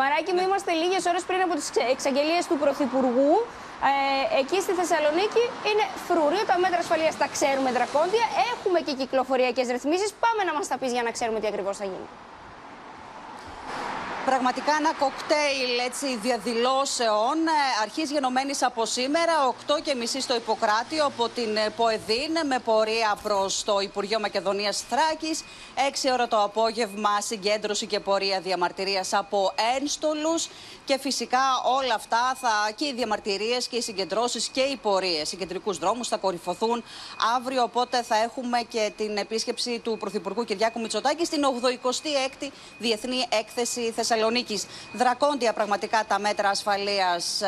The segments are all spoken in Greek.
Μαράκι μου, είμαστε λίγες ώρες πριν από τις εξαγγελίες του Πρωθυπουργού. Ε, εκεί στη Θεσσαλονίκη είναι φρούριο. Τα μέτρα ασφαλείας τα ξέρουμε δρακόντια. Έχουμε και κυκλοφοριακές ρυθμίσεις. Πάμε να μας τα πεις για να ξέρουμε τι ακριβώς θα γίνει. Πραγματικά ένα κοκτέιλ έτσι, διαδηλώσεων ε, αρχής γενομένης από σήμερα 8 και μισή στο Ιπποκράτιο από την ε, ΠΟΕΔΗΝ με πορεία προς το Υπουργείο Μακεδονίας Θράκης. 6 ώρα το απόγευμα συγκέντρωση και πορεία διαμαρτυρίας από ένστολους. Και φυσικά όλα αυτά θα, και οι διαμαρτυρίες και οι συγκεντρώσεις και οι πορείες σε κεντρικούς δρόμους θα κορυφωθούν αύριο. Οπότε θα έχουμε και την επίσκεψη του Πρωθυπουργού Κυριάκου Μητσοτάκη στην 86η Διεθνή Έκθεση Θεσσαλονίκη. Δρακόντια πραγματικά τα μέτρα ασφαλείας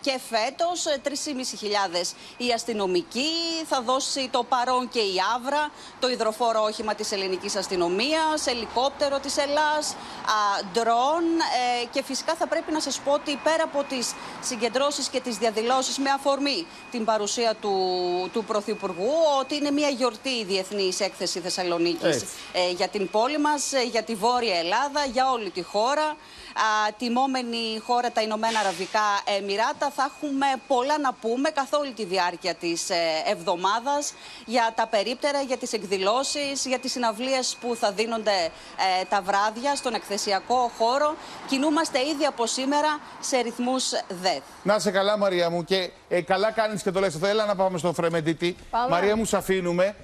και φέτος. 3.500 οι αστυνομικοί. Θα δώσει το παρόν και η Άβρα, το υδροφόρο όχημα της ελληνικής αστυνομίας, ελικόπτερο της Ελλάς, ντρόν. Ε, και φυσικά θα πρέπει να σας πω ότι πέρα από τις συγκεντρώσεις και τις διαδηλώσεις με αφορμή την παρουσία του, του Πρωθυπουργού, ότι είναι μια γιορτή η Διεθνής Έκθεση Θεσσαλονίκης ε, για την πόλη μας, ε, για τη Βόρεια Ελλάδα, για όλη τη χώρα χώρα, α, τιμόμενη χώρα τα Ηνωμένα Αραβικά Εμμυράτα. Θα έχουμε πολλά να πούμε καθ' όλη τη διάρκεια της ε, εβδομάδας για τα περίπτερα, για τις εκδηλώσεις, για τις συναυλίες που θα δίνονται ε, τα βράδια στον εκθεσιακό χώρο. Κινούμαστε ήδη από σήμερα σε ρυθμούς ΔΕΘ. Να σε καλά Μαρία μου και ε, καλά κάνεις και το λες. Θέλω να πάμε στο Φρεμεντίτη. Μαρία μου, σε αφήνουμε.